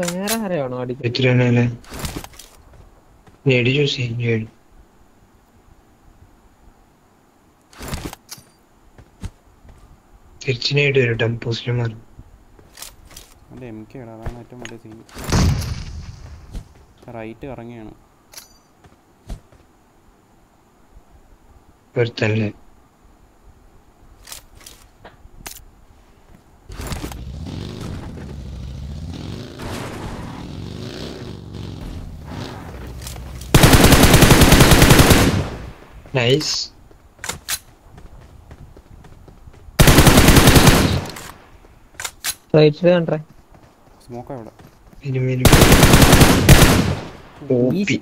വേറെ ആരെയാണോ അടിക്കുന്നത് വരും മാറി. എം കെ അതാണ് ഏറ്റവും വലിയ സീൻ റൈറ്റ് ഇറങ്ങിയാണ്. ഒരുത്തല്ലേ നൈസ് റൈറ്റില് കണ്ടേ സ്മോക്കാ ഇവിടെ ഇനിമേലും ഓപ്പി